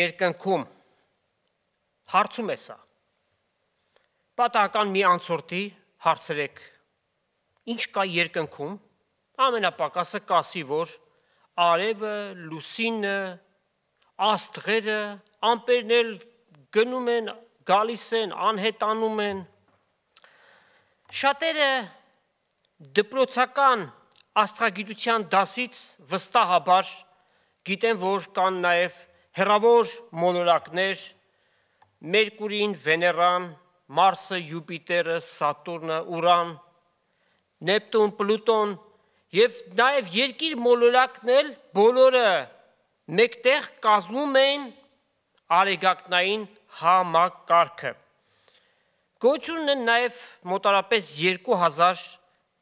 երկնքում։ Հարցում է սա։ Պատահական մի անցորդի հարցրեք. Ինչ կա երկնքում։ Ամենապակասը կասի, որ արևը, լուսինը, աստղերը, ամպերն էլ գնում են, գալիս են, անհետանում են։ Շատերը դպրոցական աստղագիտության դասից վստահաբար Գիտեմ, որ կան նաև հերավոր մոլորակներ, Մերկուրին, Վեներան, Մարսը, Յուպիտերը, Սատուրնը, Ուրան, Նեպտուն, Պլուտոն եւ նաև երկիր մոլորակներ բոլորը մեկտեղ կազմում են արեգակնային համակարգը։ Գոչունն են նաև մոտարապես 2000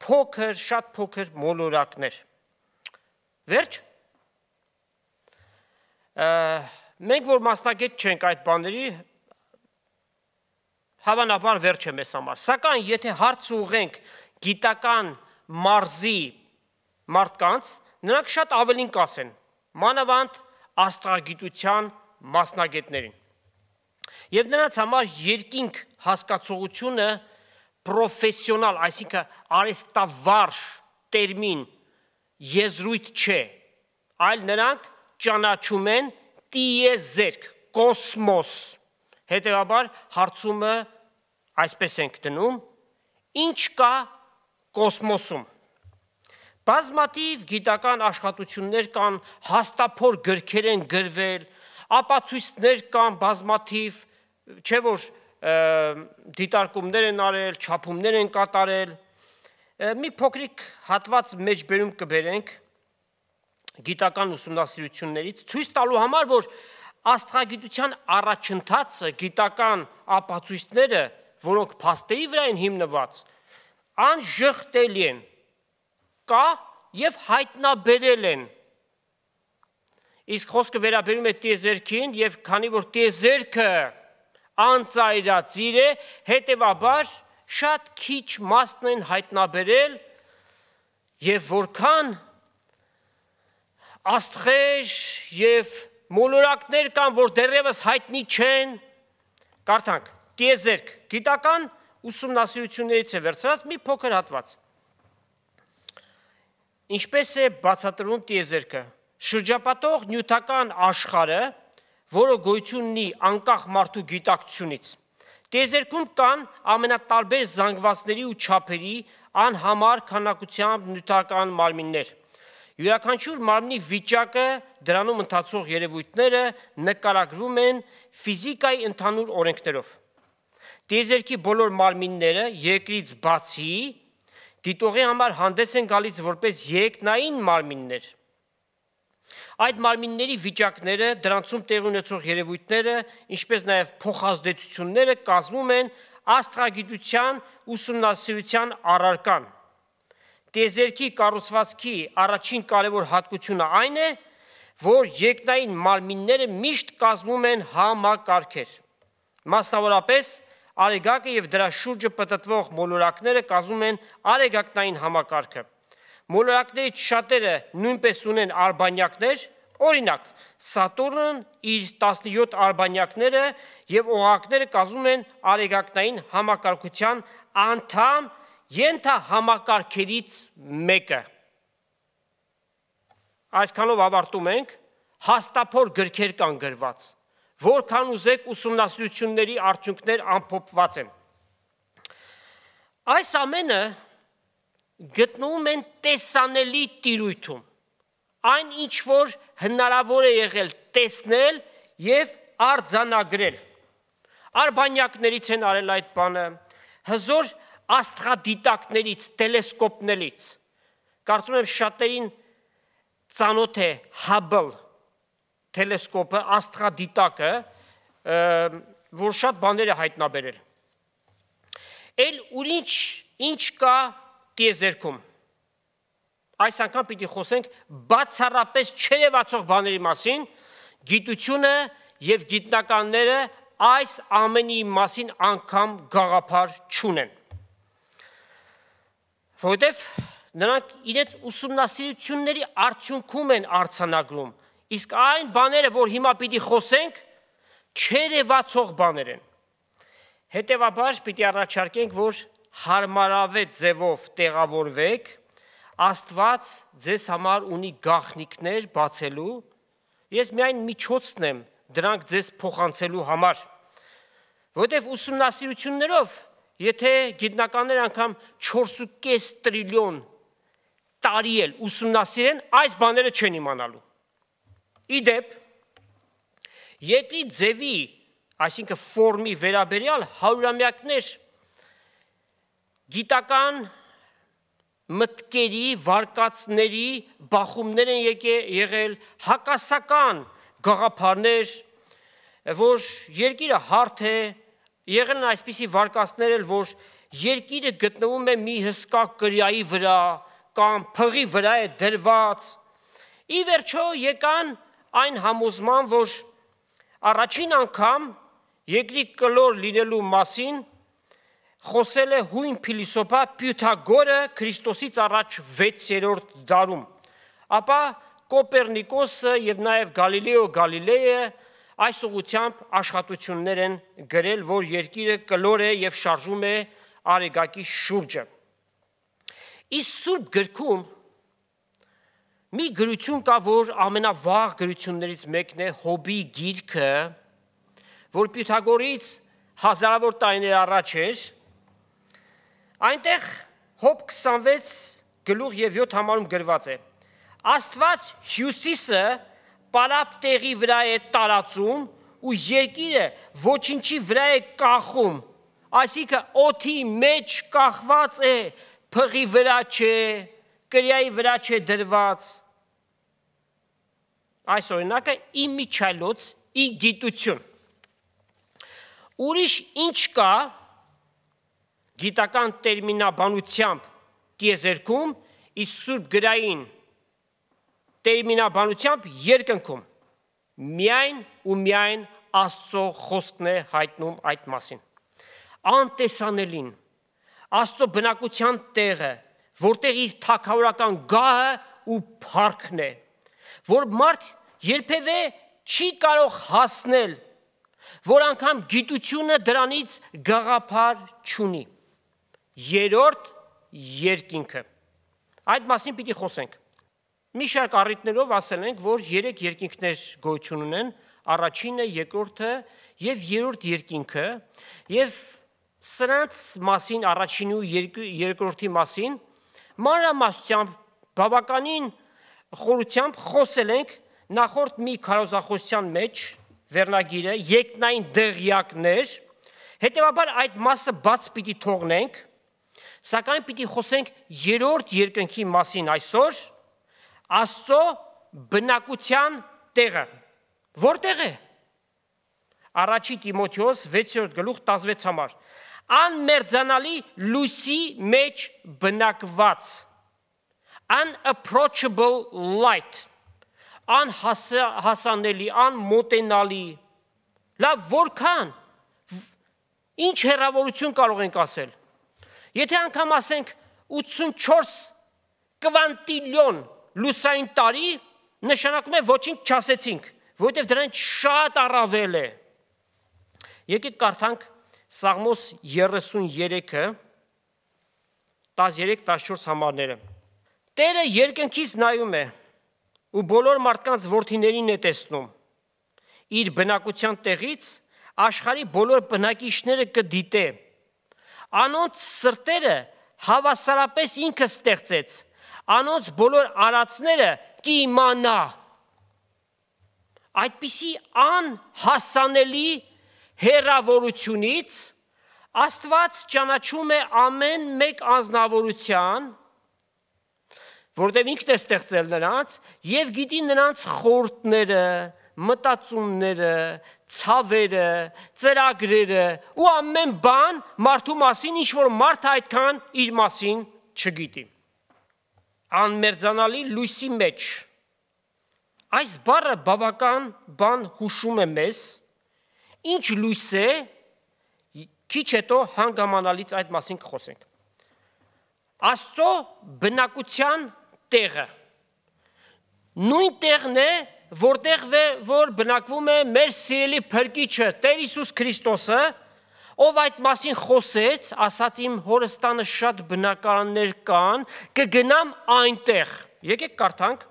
փոքր, շատ փոքր մոլորակներ։ Վերջ մենք որ մասնակից չենք այդ բաների հավանաբար վերջ է մեզ համար սակայն եթե հարց ուղենք գիտական մարզի մարդկանց նրանք շատ ավելին կասեն. Մանավանդ աստղագիտության մասնագետներին եւ նրանց համար երկինք հասկացողությունը պրոֆեսիոնալ այսինքն արեստավարժ տերմին եզրույթ չէ այլ նրանք ճանաչում են տիեզերք, կոսմոս։ Հետևաբար հարցումը այսպես ենք դնում. ինչ կա կոսմոսում։ Բազմատիվ գիտական աշխատություններ կան, հաստափոր գրքեր են գրվել, ապացույցներ կան բազմատիվ, չէ որ դիտարկումներ են արել, չափումներ են կատարել։ Մի փոքրիկ հատված մեջբերում կբերենք գիտական ուսումնասիրություններից, ցույց տալու համար, որ աստղագիտության առաջընթացը, գիտական ապացույցները, որոնք փաստերի վրա են հիմնված, անժխտելի են։ Կա եւ հայտնաբերել են Իսկ խոսքը վերաբերում է տիեզերքին եւ քանի որ տիեզերքը անծայրածիր է, հետեւաբար շատ քիչ մասն են հայտնաբերել եւ որքան աստղեր եւ մոլորակներ կան, որ դեռևս հայտնի չեն, կարդանք տիեզերք գիտական ուսումնասիրություններից է վերցրած մի փոքր հատված։ Ինչպես է բացատրվում տիեզերքը շրջապատող նյութական աշխարհը, որը գոյություն ունի անկախ մարդու գիտակցությունից։ Տեզերքում կան ամենատարբեր զանգվածների ու չափերի անհամար քանակությամբ նյութական մարմիններ։ Յուրաքանչյուր մարմնի վիճակը, դրանում ընթացող երևույթները նկարագրվում են ֆիզիկայի ընդհանուր օրենքներով։ Տեզերքի բոլոր մարմինները երկրից բացի դիտողի համար հանդես են գալիս որպես երկնային մարմիններ Այդ մարմինների վիճակները, դրանցում տեղ ունեցող երևույթները, ինչպես նաև փոխազդեցությունները կազմում են աստղագիտության ուսումնասիրության առարկան։ Տեզերքի կառուցվածքի առաջին կարևոր հատկությունը այն է, որ երկնային մարմինները միշտ կազմում են համակարգեր։ Մասնավորապես արեգակը եւ դրա շուրջը պատտվող մոլորակները կազմում են արեգակնային համակարգը։ Մոլորակներից շատերը նույնպես ունեն արբանյակներ, օրինակ Սատուրնն իր 17 արբանյակները եւ օղակները կազմում են արեգակնային համակարգության անդամ ենթա համակարգերից մեկը։ Այսքանով ավարտում ենք հաստափոր գրքեր կան գրված, որքան ուզեք ուսումնասիրությունների արդյունքներ ամփոփված են։ Այս ամենը գտնվում են տեսանելի տիրույթում։ Այն ինչ որ հնարավոր է եղել տեսնել եւ արձանագրել։ Արբանյակներից են արել այդ բանը, հզոր աստղադիտակներից, տելեսկոպներից։ Կարծում եմ շատերին ծանոթ է Hubble տելեսկոպը, աստղադիտակը, որ շատ բաներ է հայտնաբերել։ Էլ ուրիշ ինչ կա տիեզերքում։ Այս անգամ պիտի խոսենք բացառապես չերևացող բաների մասին, գիտությունը եւ գիտնականները այս ամենի մասին անգամ գաղափար չունեն։ Որտեվ նրանք իրենց ուսումնասիրությունների արդյունքում են արցանագրում, իսկ այն բաները, որ հիմա պիտի խոսենք, չերևացող բաներ են։ Հետևաբար պիտի առաջարկենք, որ հարմարավետ ձևով տեղավորվեք, Աստված ձեզ համար ունի գաղտնիքներ բացելու, ես միայն միջոցն եմ դրանք ձեզ փոխանցելու համար։ Որտեվ ուսումնասիրություններով, եթե գիտնականներ անգամ 4.5 տրիլիոն տարի էլ ուսումնասիրեն, այս բաները չեն իմանալու։ Իդեպ երկրի ձևի, այսինքն ֆորմի վերաբերյալ հարյուրամյակներ գիտական մտքերի, վարկածների բախումներ են եկել, հակասական գաղափարներ, որ երկիրը հարթ է, եղել են այսպիսի վարկածներ էլ, որ երկիրը գտնվում է մի հսկա կրյայի վրա կամ փղի վրա է դրված։ Ի վերջո եկան այն համոզման, որ առաջին անգամ երկրի կլոր լինելու մասին խոսել է հույն փիլիսոփա Պյութագորը Քրիստոսից առաջ 6-րդ դարում։ Ապա Կոպերնիկոսը եւ նաեւ Գալիլեո Գալիլեյը այս ուղությամբ աշխատություններ են գրել, որ երկիրը կլոր է եւ շարժում է արեգակի շուրջը։ Իսկ Սուրբ գրքում մի գրություն կա, որ ամենավաղ գրություններից մեկն է Հոբի գիրքը, որ Պյութագորից հազարավոր տարիներ առաջ էր, Այնտեղ Հոբ 26 գլուխ եւ 7 համարում գրված է. Աստված հյուսիսը պարապ տեղի վրա է տարածում ու երկիրը ոչինչի վրա է կախում։ Այսինքն օթի մեջ կախված է, փղի վրա չէ, կրյայի վրա չէ դրված։ Այս օրինակը իմիջալոց ի գիտություն։ Ուրիշ ինչ կա գիտական տերմինաբանությամբ տիեզերքում իսկ սուրբ գրային տերմինաբանությամբ երկնքում միայն ու միայն Աստծո խոսքն է հայտնում այդ մասին։ Անտեսանելին Աստծո բնակության տեղը, որտեղ իր թակավորական գահը ու փառքն է, որ մարդ երբևէ չի կարող հասնել, որ անգամ գիտությունը դրանից գաղափար չունի։ Երորդ երկինքը։ Այդ մասին պիտի խոսենք։ Մի շարք առիթներով ասել ենք, որ 3 երկինքներ գոյություն ունեն, առաջինը, երկրորդը եւ երրորդ երկինքը, եւ սրանց մասին առաջին ու երկրորդի մասին մանրամասնությամբ բավականին խորությամբ խոսել ենք նախորդ մի քարոզախոսության մեջ վերնագիրը երկնային դեղյակներ, հետեւաբար այդ մասը բաց պիտի թողնենք, սակայն պիտի խոսենք երրորդ երկնքի մասին այսօր, Աստծո բնակության տեղը։ Որտեղ է։ Առաջի Տիմոթեոս 6-րդ գլուխ 16 համար։ Անմերձանալի լույսի մեջ բնակված unapproachable light անհասանելի, անմոտենալի։ Լավ, որքան ինչ հերավորություն կարող ենք ասել։ Եթե անգամ ասենք 84 կվանտիլիոն լուսային տարի նշանակում է ոչինչ չասեցինք, որովհետև դրանից շատ առավել է։ Եկեք կարդանք Սաղմոս 33-ը 13-14 համարները։ Տերը երկնքից նայում է ու բոլոր մարդկանց worth-իներին է տեսնում։ Իր բնակության տեղից աշխարի բոլոր բնակիչները կդիտե։ Անոնց սրտերը հավասարապես ինքը ստեղծեց Անոնց բոլոր արածները կիմանա։ Այդպիսի անհասանելի հերավորությունից Աստված ճանաչում է ամեն մեկ անznավորության որտեղ ինքն է ստեղծել նրանց եւ գիտի նրանց խորտները, մտածումները, ցավերը, ծրագրերը ու ամեն բան մարդու մասին, ինչ որ մարդը այդքան իր մասին չգիտի։ Անմերձանալի լույսի մեջ այս բառը բավական բան հուշում է մեզ, ինչ լույս է, քիչ հետո հանգամանալից այդ մասին կխոսենք։ Աստծո բնակության տեղը։ Նույն տեղն է, որտեղ որ բնակվում է մեր սիրելի փրկիչը Տեր Հիսուս Քրիստոսը, ով այդ մասին խոսեց, ասաց իմ հորստանը շատ բնակարաններ կան, կգնամ այնտեղ։ Եկեք կարդանք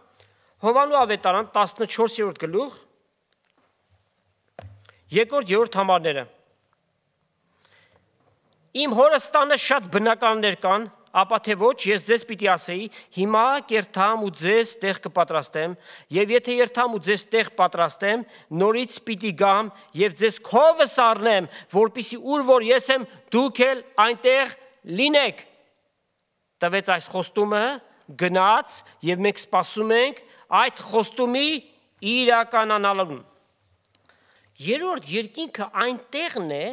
Հովանու ավետարան 14-րդ գլուխ երկրորդ երրորդ համարները Իմ հորստանը շատ բնակարաններ կան, ապա թե ոչ ես ձեզ պիտի ասեի, հիմա կերթամ ու ձեզ տեղ կպատրաստեմ, եւ եթե երթամ ու ձեզ տեղ պատրաստեմ, նորից պիտի գամ եւ ձեզ քովս առնեմ, որpիսի ուր որ ես եմ, դուք էլ այնտեղ լինեք։ Տվեց այս խոստումը, գնաց եւ մենք սպասում ենք այդ խոստումի իրականանալուն։ Երորդ երկինքը այնտեղն է,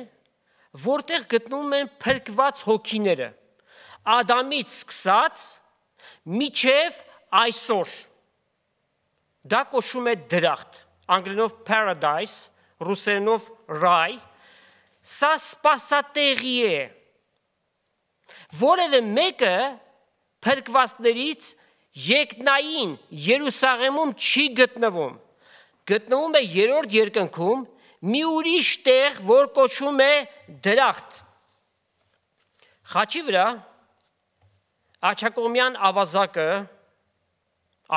որտեղ գտնվում են փրկված հոգիները Ադամից սկսած միջև այսօր։ Դա կոչվում է դրախտ, անգլերենով paradise, ռուսերենով ռայ։ Սա սպասատեղի է։ Որևէ մեկը փրկվածներից երկնային Երուսաղեմում չի գտնվում։ Գտնվում է երրորդ երկնքում, մի ուրիշ տեղ, որ կոչվում է դրախտ։ Խաչի վրա Աչակոմյան ավազակը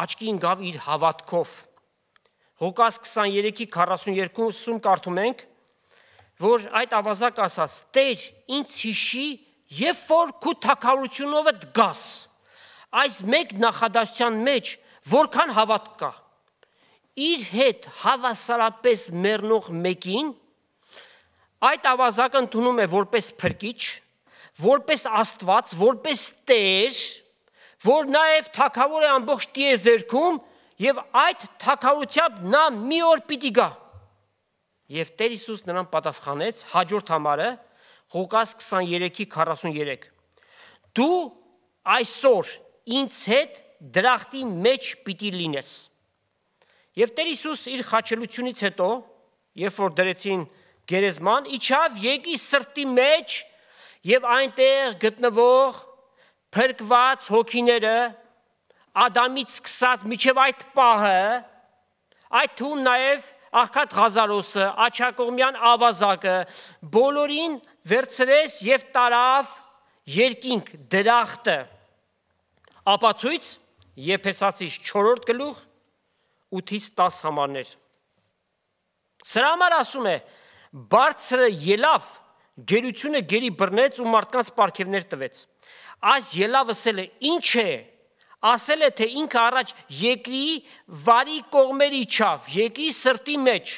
աչքի ընկավ իր հավատքով։ Ղուկաս 23-ի 42-ում կարդում ենք, որ այդ ավազակը ասաց. «Տեր, ինձ հիշի, երբ որ քու թակավորությունովը դգաս»։ Այս մեկ նախադասության մեջ որքան հավատք կա։ իր հետ հավասարապես մեռնող մեկին այդ ավազակը ընդունում է որպես փրկիչ, որպես Աստված, որպես Տեր, որ նաև թակավոր է ամբողջ տիեզերքում եւ այդ թակավորությամբ նա մի օր պիտի գա։ Եվ Տեր Հիսուս նրան պատասխանեց հաջորդ համարը Ղուկաս 23:43 Դու այսօր ինձ հետ դրախտի մեջ պիտի լինես։ Եվ Տեր Հիսուս իր խաչելությունից հետո, երբ որ դրեցին գերեզման, իջավ եկի սրտի մեջ եւ այնտեղ գտնվող փրկված հոգիները Ադամից սկսած միջև այդ պահը այդ թվում նաև Աղքատ Ղազարոսը, Աչակողմյան ավազակը բոլորին վերցրեց եւ տարավ երկինք դրախտը ապացույց Եփեսացիս 4-րդ գլուխ 8-ից 10 համարներ Սրա համար ասում է բարձրը ելավ գերությունը գերի բռնեց ու մարդկանց ապարքևներ տվեց այս ելավսել է ինչ է ասել է թե ինքը առաջ երկրի վարի կողմերի իջավ, երկրի սրտի մեջ։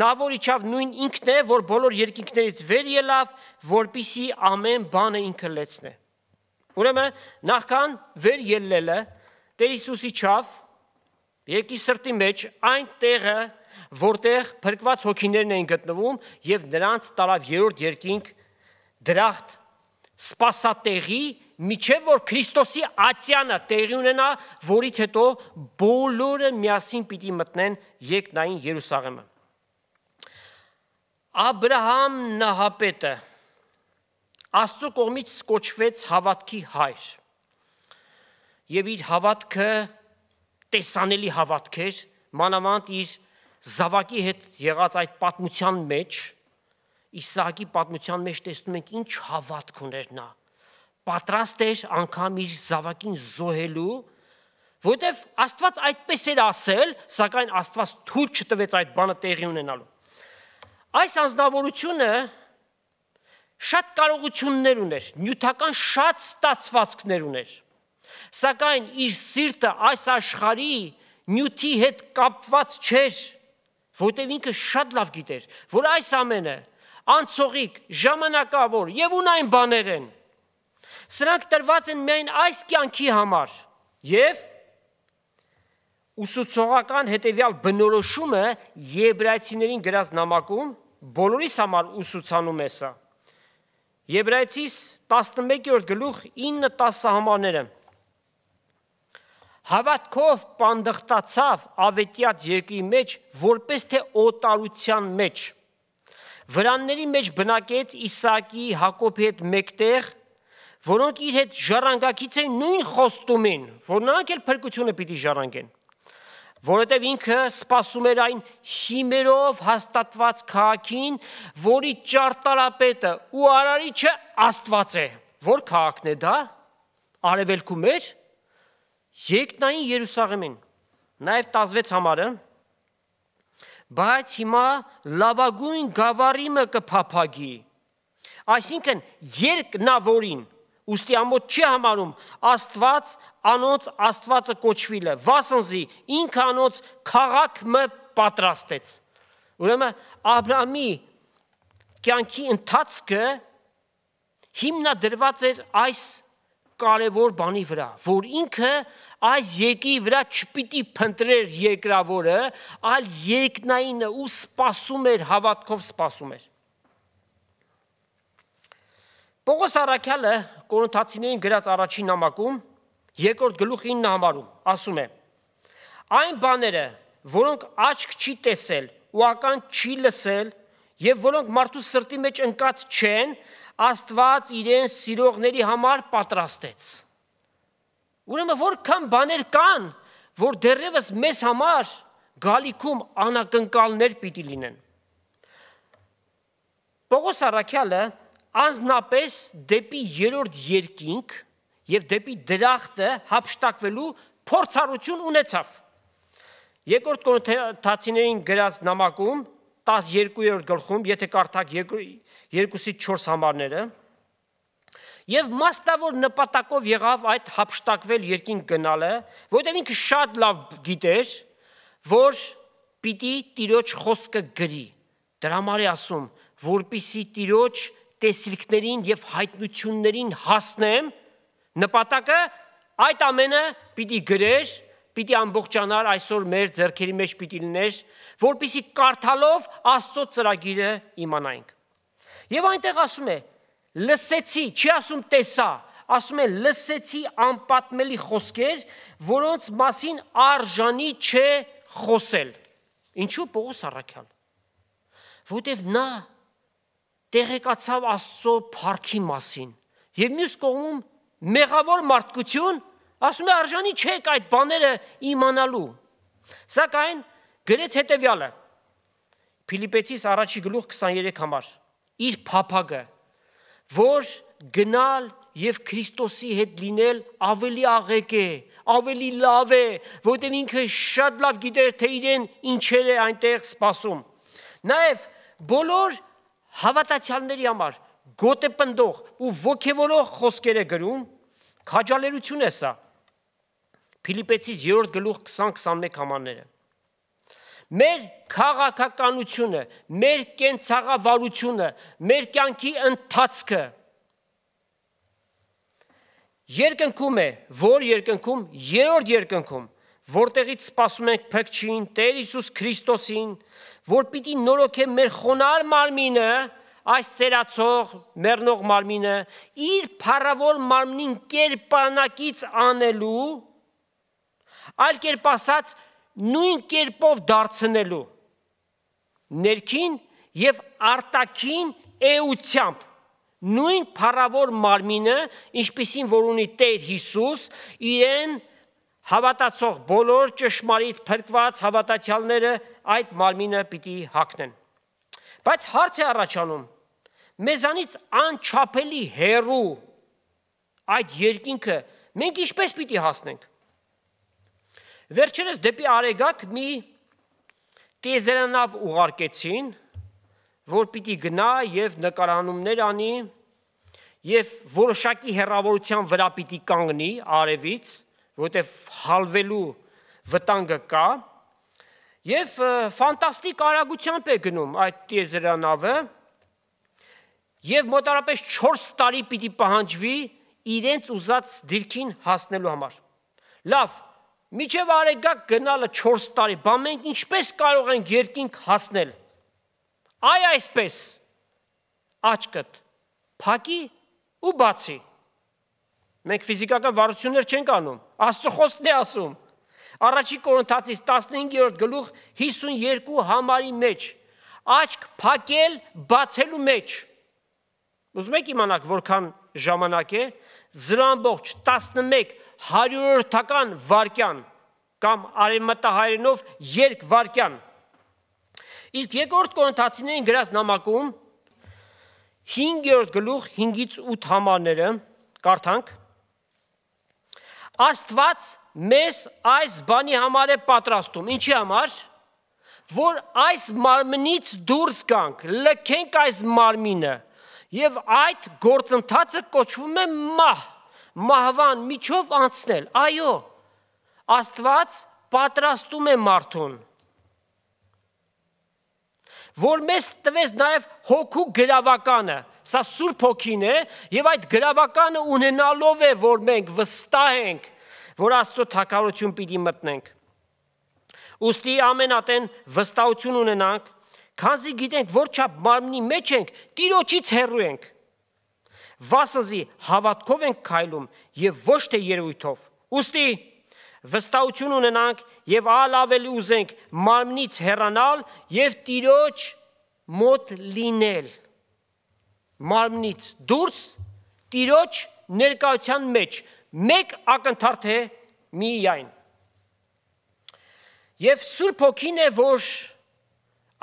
Նա որ իջավ նույն ինքն է, որ բոլոր երկինքներից վեր ելավ, որpիսի ամեն բանը ինքը լեցնե։ Ուրեմն նախքան վեր ելնելը Տեր Հիսուս իջավ երկի սրտի մեջ այն տեղը, որտեղ փրկված հոգիներն էին գտնվում եւ նրանց տարավ երրորդ երկինք դրախտ սпасատեղի միջև որ Քրիստոսի ացյանը տեղի ունենա, որից հետո բոլորը միասին պիտի մտնեն երկնային Երուսաղեմը։ Աբ รา համ նահապետը Աստծո կողմից կոչվեց հավատքի հայր։ Եվ իր հավատքը տեսանելի հավատք էր, մանավանդ իր զավակի հետ եղած այդ պատմության մեջ, Իսահակի պատմության մեջ տեսնում ենք ինչ հավատք ուներ նա պատրաստ էր անգամ իր զավակին զոհելու, որովհետև Աստված այդպես էր ասել, սակայն Աստված թույլ չտվեց այդ բանը տեղի ունենալու։ Այս անznավորությունը շատ կարողություններ ուներ, նյութական շատ ստացվածքներ ուներ։ Սակայն իր սիրտը այս աշխարհի նյութի հետ կապված չէր, որտեղ ինքը շատ լավ գիտեր, որ այս ամենը անցողիկ, ժամանակավոր եւ ունայն բաներ են Սրանք տրված են միայն այս կյանքի համար եւ ուսուցողական հետեւյալ բնորոշումը եբրայցիներին գրած նամակում բոլորիս համար ուսուցանում է սա։ Եբրայցիս 11-րդ գլուխ 9-10 համարները հավատքով պանդխտացավ ավետյաց երկրի մեջ որպես թե օտարության մեջ վրանների մեջ բնակեց Իսակի Հակոբի հետ մեկտեղ որոնք իր հետ ժառանգակից են նույն խոստումին որ նրանք էլ փրկությունը պիտի ժառանգեն որովհետև ինքը սпасում էր այն հիմերով հաստատված քաղաքին, որի ճարտարապետը ու արարիչը Աստված է։ Որ քաղաքն է դա? Արևելքում էր Եկնային Երուսաղեմին։ Նաև 16 համարը բայց հիմա լավագույն գավառիմը կփափագի։ Այսինքն երկնավորին Ոստի ամոթ չի համարում Աստված անոց Աստվածը կոչվիլը, վասնզի ինքը անոց քաղաքը պատրաստեց։ Ուրեմն Աբրահամի կյանքի ընթացքը հիմնադրված էր այս կարևոր բանի վրա, որ ինքը այս եկի վրա չպիտի փնտրեր երկրավորը, այլ երկնայինը ու սпасում էր հավատքով սпасում էր։ Պողոս Արաքյալը Կորինթացիներին գրած առաջին նամակում երկրորդ գլուխ 9 համարում ասում է. Այն բաները, որոնք աչք չի տեսել, ու ական չի լսել, եւ որոնք մարդու սրտի մեջ ընկած չեն, Աստված իրեն սիրողների համար պատրաստեց։ Ուրեմն որքան բաներ կան, որ դեռևս մեզ համար գալիքում անակնկալներ պիտի լինեն։ Պողոս Արաքյալը անznապես դեպի երրորդ երկինք եւ դեպի դրախտը հապշտակվելու փորձառություն ունեցավ։ Երկրորդ Կորինթացիներին գրած նամակում 12-րդ գլխում, եթե կարդակ 2-ից 4 համարները, եւ մաստավոր նպատակով եղավ այդ հապշտակվել երկինք գնալը, որովհետեւ ինքը շատ լավ գիտեր, որ պիտի Տիրոջ խոսքը գրի։ Դրա համար է ասում, որpիսի Տիրոջ տեսիլքներին եւ հայտնություններին հասնեմ, նպատակը այդ ամենը պիտի գրեր, պիտի ամբողջանար այսօր մեր ձեռքերի մեջ պիտի լիներ, որpիսի կարդալով Աստծո ծրագիրը իմանայինք։ Եվ այնտեղ ասում է. Լսեցի, չի ասում տեսա, ասում է լսեցի անպատմելի խոսքեր, որոնց մասին արժանի չէ խոսել։ Ինչու Պողոս առաքյալ։ Որտեվ նա տեղեկացավ Աստծո փառքի մասին։ Եվ մյուս կողմում մեղավոր մարդկություն ասում է արժանի չեք այդ բաները իմանալու։ Սակայն գրեց հետևյալը. Ֆիլիպեցիս առաջի գլուխ 23 համար. Իր փափագը որ գնալ եւ Քրիստոսի հետ լինել ավելի աղեկ է, ավելի լավ է, որտեղ ինքը շատ լավ գիտեր թե իրեն ինչեր է այնտեղ սпасում։ Նաեւ բոլոր հավատացյալների համար գոտե պնդող ու ոգևորող խոսքեր է գրում, քաջալերություն է սա։ Ֆիլիպեցիս 3 գլուխ 20-21 համարները։ Մեր քաղաքականությունը, մեր կենցաղավարությունը, մեր կյանքի ընթացքը երկնքում է, որ երկնքում, երրորդ երկնքում, որտեղից սպասում ենք Փրկչին, Տեր Հիսուս Քրիստոսին, որ պիտի նորոգե մեր խոնար մարմինը, այս ծերացող մեռնող մարմինը իր փառավոր մարմնին կերպանակից անելու այլ կերպ ասած նույն կերպով դարձնելու ներքին եւ արտաքին էությամբ նույն փառավոր մարմինը, ինչպիսին որ ունի Տեր Հիսուս, իրեն հավատացող բոլոր ճշմարիտ փրկված հավատացյալները այդ մարմինը պիտի հագնեն։ Բայց հարց է առաջանում. մեզանից անչափելի հերու այդ երկինքը մենք ինչպես պիտի հասնենք։ Վերջերս դեպի Արեգակ մի տեզերանավ ուղարկեցին, որ պիտի գնա եւ նկարանումներ անի եւ որոշակի հերավորության վրա պիտի կանգնի արևից, որտեվ հալվելու վտանգը կա եւ ֆանտաստիկ արագությամբ է գնում այդ տիեզերանավը եւ մոտարապես 4 տարի պիտի պահանջվի իրենց ուզած դիրքին հասնելու համար։ Լավ, միջև արեգակ գնալը 4 տարի, բա մենք ինչպես կարող ենք երկինք հասնել Այ այսպես աչքդ փակի ու բացի։ Մենք ֆիզիկական վարություններ չենք անում։ Աստծո խոսքն է ասում։ Առաջի Կորինթացիս 15-րդ գլուխ 52 համարի մեջ աչք փակել բացելու մեջ։ Ուզում եք իմանալ որքան ժամանակ է 0.11 100-ական վարքյան կամ արևմտահայերենով երկ վարքյան Իսկ երկրորդ Կորինթացիներին գրած նամակում 5-րդ գլուխ 5-ից 8 համարները կարդանք Աստված մեզ այս բանի համար է պատրաստում։ Ինչի համար? Որ այս մարմնից դուրս գանք, լքենք այս մարմինը եւ այդ գործընթացը կոչվում է մահ, մահվան միջով անցնել։ Այո, Աստված պատրաստում է մարդուն որ մեզ տվեց նաև հոգու գրավականը։ Սա Սուրբ հոգին է եւ այդ գրավականը ունենալով է, որ մենք վստահ ենք, որ Աստծո թակավորություն պիտի մտնենք։ Ոստի ամենատեն վստահություն ունենանք, քանզի գիտենք, որ չափ մարմնի մեջ ենք, Տիրոջից հեռու ենք։ Վասզի հավատքով ենք քայլում եւ ոչ թե երևույթով։ Ոստի վստահություն ունենանք եւ ալ ավելի ուզենք մարմնից հեռանալ եւ Տիրոջ մոտ լինել մարմնից դուրս Տիրոջ ներկայության մեջ մեկ ակնթարթ է միայն եւ Սուրբ Հոգին է որ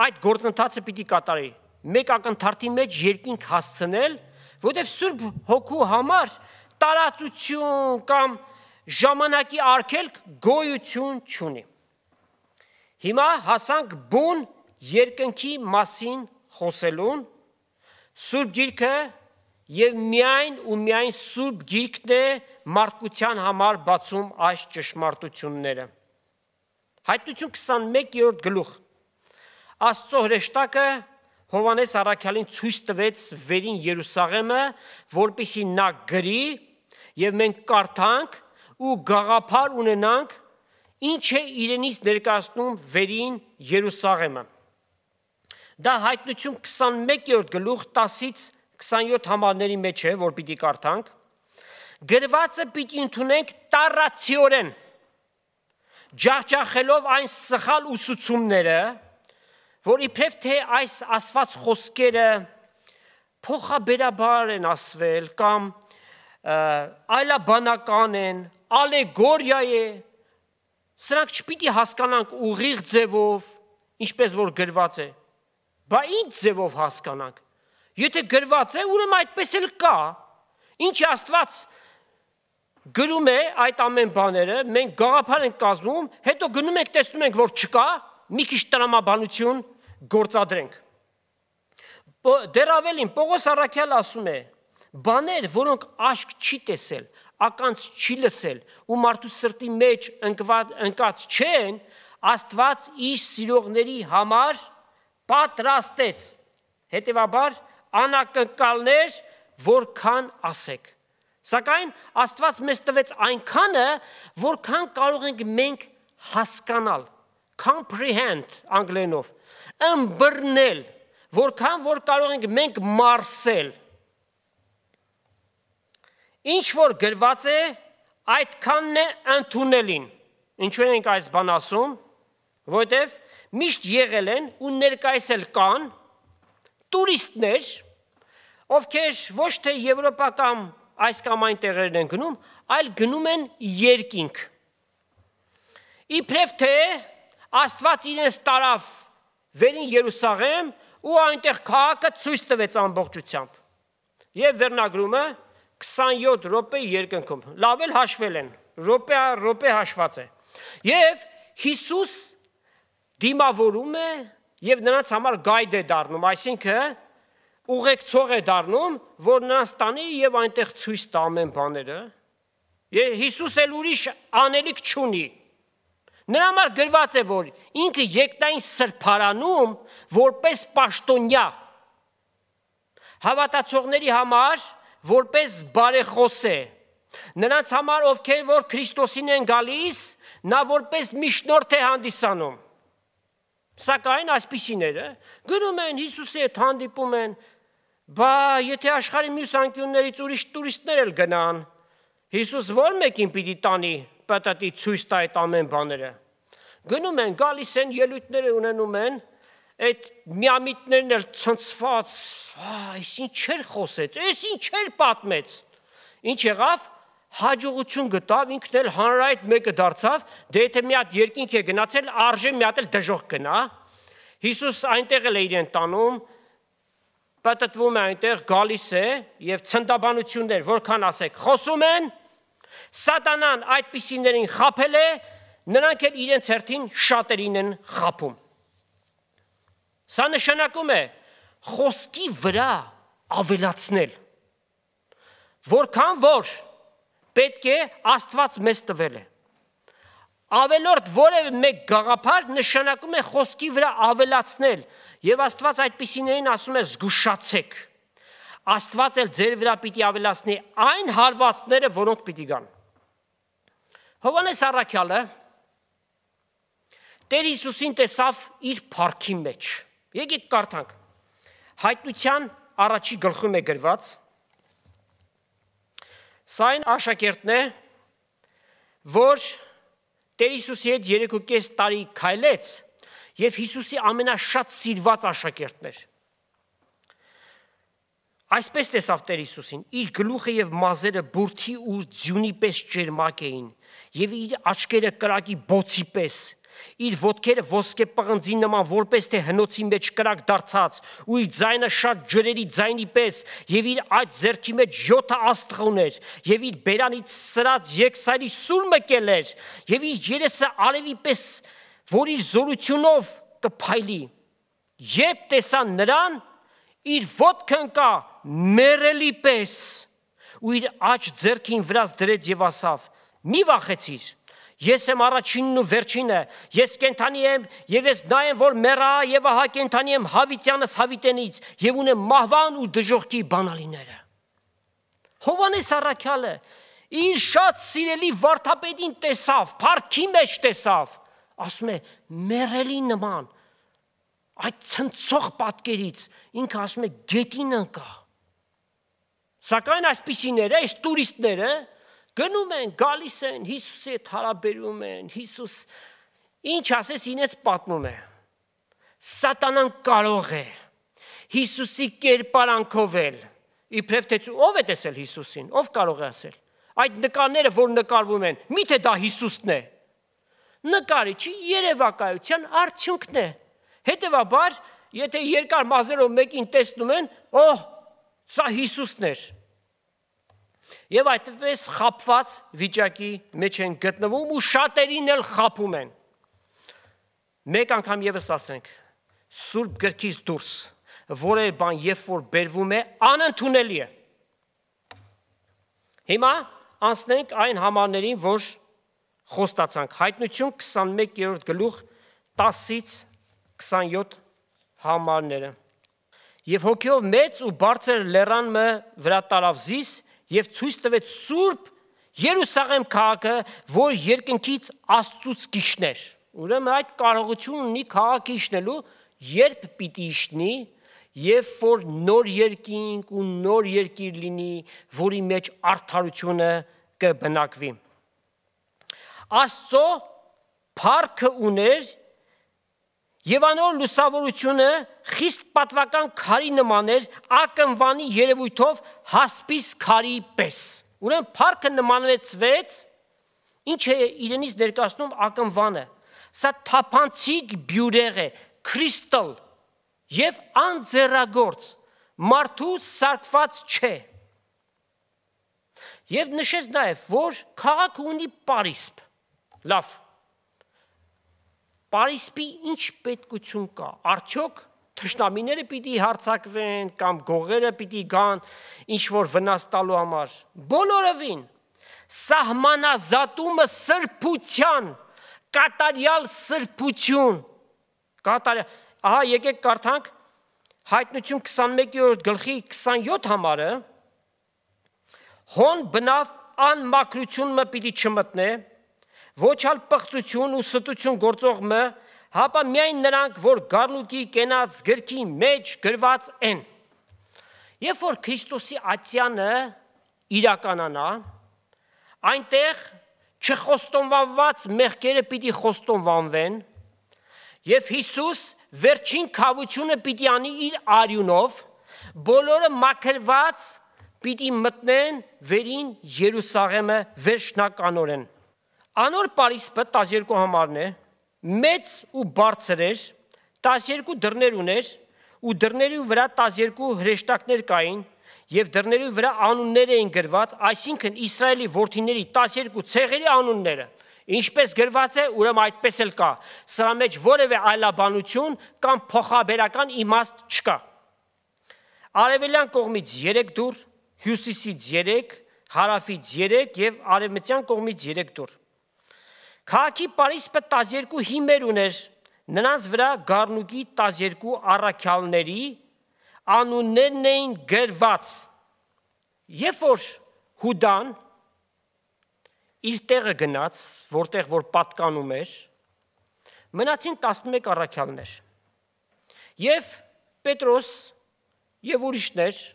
այդ գործընթացը պիտի կատարի մեկ ակնթարթի մեջ երկինք հասցնել որովհետեւ Սուրբ Հոգու համար տարածություն կամ ժամանակի արգելք գոյություն չունի։ Հիմա հասանք բուն երկնքի մասին խոսելուն Սուրբ Գիրքը եւ միայն ու միայն Սուրբ Գիրքն է մարդկության համար բացում այս ճշմարտությունները։ Հայտնություն 21-րդ գլուխ։ Աստծո հրեշտակը Հովանես Արաքյալին ցույց տվեց վերին Երուսաղեմը, որպիսի նա գրի եւ մենք կարդանք ու գաղափար ունենանք ինչ է իրենից ներկայացնում վերին Երուսաղեմը։ Դա հայտնություն 21-րդ գլուխ 10-ից 27 համարների մեջ է, որ պիտի կարդանք։ Գրվածը պիտի ընդունենք տարածիորեն ջախջախելով այն սխալ ուսուցումները, որ իբրև թե այս ասված խոսքերը փոխաբերաբար են ասվել կամ այլաբանական են, ալեգորիա է, սրանք չպիտի հասկանանք ուղիղ ձևով, ինչպես որ գրված է։ Բա ինչ ձևով հասկանանք։ Եթե գրված է, ուրեմն այդպես էլ կա։ Ինչ Աստված գրում է այդ ամեն բաները, մենք գաղափար ենք կազմում, հետո գնում ենք տեսնում ենք, որ չկա, մի քիչ տրամաբանություն գործադրենք։ Դեռ ավելին Պողոս Արաքյալ ասում է. բաներ, որոնք աշկ չի տեսել, ականց չի լսել ու մարդու սրտի մեջ ընկած չեն, Աստված իր սիրողների համար պատրաստեց։ Հետևաբար անակնկալներ, որքան ասեք։ Սակայն Աստված մեզ տվեց այնքանը, որքան կարող ենք մենք հասկանալ, comprehend անգլերենով ըմբռնել, որքան որ կարող ենք մենք մարսել։ Ինչ որ գրված է, այդքանն է ընդունելին։ Ինչու ենք այս բան ասում, որովհետև միշտ եղել են ու ներկայացել կան տուրիստներ, ովքեր ոչ թե եվրոպական այս կամ այն տեղերն են գնում, այլ գնում են երկինք։ Իբրև թե Աստված իրենց տարավ վերին Երուսաղեմ ու այնտեղ քաղաքը ցույց տվեց ամբողջությամբ։ Եվ վերնագրումը 27 րոպե երկնքում։ Լավ էլ հաշվել են։ Րոպե րոպե հաշված է։ Եվ Հիսուս դիմավորում է եւ նրանց համար գայդ է դառնում, այսինքն ուղեկցող է դառնում, որ նրանց տանի եւ այնտեղ ցույց տա ամեն բաները։ Եվ Հիսուս էլ ուրիշ անելիք չունի։ Նրա համար գրված է, որ ինքը եկտային սրբարանում որպես պաշտոնյա հավատացողների համար որպես բարեխոս է։ Նրանց համար, ովքեր որ Քրիստոսին են գալիս, նա որպես միշնորդ է հանդիսանում։ Սակայն այսպիսիները գնում են Հիսուսի հետ հանդիպում են, բա եթե աշխարհի մյուս անկյուններից ուրիշ տուրիստներ էլ գնան, Հիսուս ո՞ր մեկին պիտի տանի պատատի ցույց տա այդ ամեն բաները։ Գնում են, գալիս են ելույթները ունենում են, այդ միամիտներն էլ ցնցված, այս ինչ չեր խոսեց, այս ինչ չեր պատմեց։ Ինչ եղավ, հաջողություն գտավ, ինքն էլ հանրայդ մեկը դարձավ, դե եթե մի հատ երկինք է գնացել, արժե մի հատ էլ դժող գնա։ Հիսուս այնտեղ էլ է իրեն տանում, պատտվում է այնտեղ, գալիս է եւ ցնդաբանություններ, որքան ասեք, խոսում են, Սատանան այդպիսիներին խափել է, նրանք էլ իրենց հերթին շատերին են խափում։ Սա նշանակում է խոսքի վրա ավելացնել։ Որքան որ պետք է Աստված մեզ տվել է։ Ավելորդ որևէ մեկ գաղափար նշանակում է խոսքի վրա ավելացնել, եւ Աստված այդպիսիներին ասում է զգուշացեք։ Աստված էլ ձեր վրա պիտի ավելացնի այն հարվածները, որոնք պիտի գան։ Հովանես Արաքյալը Տեր Հիսուսին տեսավ իր парքի մեջ։ Եկեք կարդանք։ Հայտնության առաջի գլխում է գրված. Սա այն աշակերտն է, որ Տեր Հիսուսի հետ 3.5 տարի քայլեց եւ Հիսուսի ամենաշատ սիրված աշակերտն էր։ Այսպես տեսավ Տեր Հիսուսին, իր գլուխը եւ մազերը բուրթի ու ձյունի պես ճերմակ էին եւ իր աչքերը կրակի բոցի պես իր ոտքերը ոսկե պղնձի նման որպես թե հնոցի մեջ կրակ դարձած ու իր ձայնը շատ ջրերի ձայնի պես եւ իր աջ зерքի մեջ 7 աստղ ուներ եւ իր բերանից սրած եկսարի սուրմը կելեր եւ իր երեսը արևի պես որ իր զորությունով կփայլի երբ տեսան նրան իր ոտքը ընկա մերելի պես ու իր աջ зерքին վրաս դրեց եւ ասավ. Մի վախեցիր։ Ես եմ առաջինն ու վերջինը։ Ես կենթանի եմ եւ ես նա եմ, որ մեռա եւ ահա կենթանի եմ հավիտյանս հավիտենից եւ ունեմ մահվան ու դժողքի բանալիները։ Հովանես Արաքյալը իր շատ սիրելի վարդապետին տեսավ, парքի մեջ տեսավ, ասում է՝ մեռելի նման այդ ցնցող պատկերից ինքը ասում է գետին ընկա։ Սակայն այսպիսիները, այս տուրիստները այս գնում են, գալիս են, Հիսուսի հետ հարաբերում են, Հիսուս ինչ ասես ինձ պատմում է։ Սատանան կարող է Հիսուսի կերպարանքով էլ իբրև թե ով է տեսել Հիսուսին, ով կարող է ասել։ Այդ նկարները, որ նկարվում են, միթե դա Հիսուսն է։ Նկարի չի երևակայության արդյունքն է։ Հետևաբար, եթե երկար մազերով մեկին տեսնում են, օհ, սա Հիսուսն էր։ Եվ այդպես խապված վիճակի մեջ են գտնվում ու շատերին էլ խապում են։ Մեկ անգամ եւս ասենք, Սուրբ գրքից դուրս որևէ բան երբ որ բերվում է, անընդունելի է։ Հիմա անցնենք այն համարներին, որ խոստացանք։ Հայտնություն 21-րդ գլուխ 10-ից 27 համարները։ Եվ հոգեով մեծ ու բարձր լեռան մը վրա տարավ զիս եւ ցույց տվեց Սուրբ Երուսաղեմ քաղաքը, որ երկնքից Աստծուց գիշներ։ Ուրեմն այդ կարողությունն ունի քաղաքը իշնելու, երբ պիտի իշնի, եւ որ նոր երկինք ու նոր երկիր լինի, որի մեջ արդարությունը կբնակվի։ Աստծո փառքը ուներ Եվանոր լուսավորությունը խիստ պատվական քարի նման էր ակնվանի երևույթով հասպիս քարի պես։ Ուրեմն парքը նմանվեցվեց ինչ է իրենից ներկայացնում ակնվանը։ Սա թափանցիկ բյուրեղ է, կրիստալ եւ անձեռագործ մարդու սարկված չէ։ Եվ նշեց նաև, որ քաղաքը ունի Փարիսպ։ Լավ, Պարիսպի ինչ պետքություն կա։ Արդյոք թշնամիները պիտի հարցակվեն կամ գողերը պիտի գան ինչ որ վնաս տալու համար։ Բոլորովին սահմանազատումը սրբության, կատարյալ սրբություն։ Կատարյալ Ահա եկեք կարդանք Հայտնություն 21-րդ գլխի 27 համարը. Հոն բնավ անմակրություն մը պիտի չմտնե ոչ ալ պղծություն ու ստություն գործող մը, հապա միայն նրանք, որ գառնուկի կենած գրքի մեջ գրված են։ Երբ որ Քրիստոսի ացյանը իրականանա, այնտեղ չխոստովանված մեղքերը պիտի խոստովանվեն, եւ Հիսուս վերջին խավությունը պիտի անի իր արյունով, բոլորը մաքրված պիտի մտնեն վերին Երուսաղեմը վերջնականորեն։ Անոր Պարիսպը 12 համարն է, մեծ ու բարձր էր, 12 դռներ ուներ, ու դռների վրա 12 հրեշտակներ կային, եւ դռների վրա անուններ էին գրված, այսինքն Իսրայելի որդիների 12 ցեղերի անունները։ Ինչպես գրված է, ուրեմն այդպես էլ կա։ Սրա մեջ որևէ այլաբանություն կամ փոխաբերական իմաստ չկա։ Արևելյան կողմից 3 դուր, հյուսիսից 3, հարավից 3 եւ արևմտյան կողմից 3 դուր։ Քաղաքի Պարիսպը 12 հիմեր ուներ, նրանց վրա Գառնուկի 12 առաքյալների անուններն էին գրված։ Երբ որ Հուդան իր տեղը գնաց, որտեղ որ պատկանում էր, մնացին 11 առաքյալներ։ Եվ Պետրոս եւ ուրիշներ